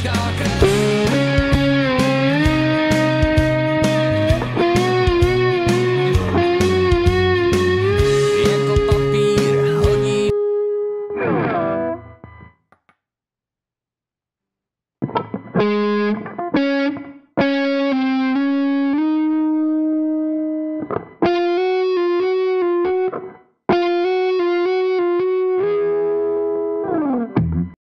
Tu